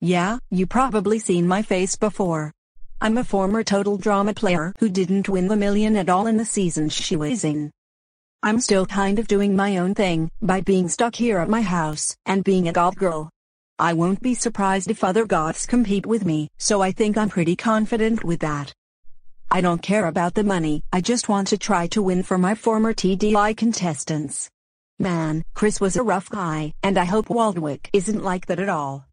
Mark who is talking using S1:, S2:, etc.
S1: Yeah, you probably seen my face before. I'm a former total drama player who didn't win the million at all in the season she was in. I'm still kind of doing my own thing by being stuck here at my house and being a goth girl. I won't be surprised if other goths compete with me, so I think I'm pretty confident with that. I don't care about the money, I just want to try to win for my former TDI contestants. Man, Chris was a rough guy, and I hope Waldwick isn't like that at all.